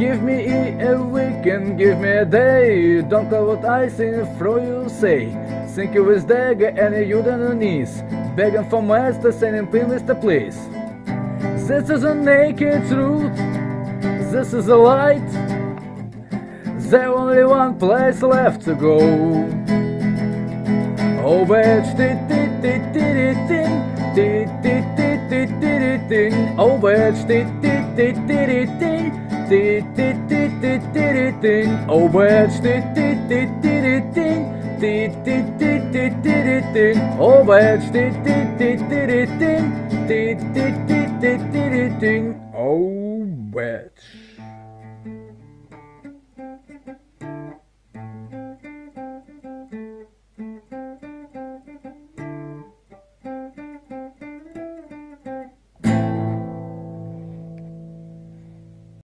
Give me a weekend, give me a day. Don't care what I say, throw you say. Think you is dagger and you on your knees. Begging for master, sending Mr. please. This is a naked truth. This is a light. There's only one place left to go. Oh, bitch, did did did did did did did did did did did Oh, did did did did did did did Oh, birds. Oh, birds. Oh, birds.